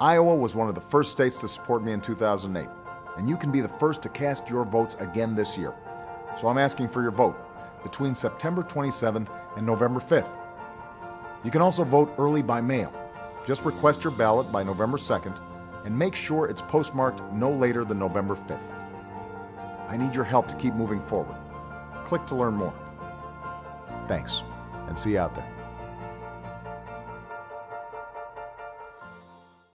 Iowa was one of the first states to support me in 2008, and you can be the first to cast your votes again this year. So I'm asking for your vote between September 27th and November 5th. You can also vote early by mail. Just request your ballot by November 2nd and make sure it's postmarked no later than November 5th. I need your help to keep moving forward. Click to learn more. Thanks, and see you out there.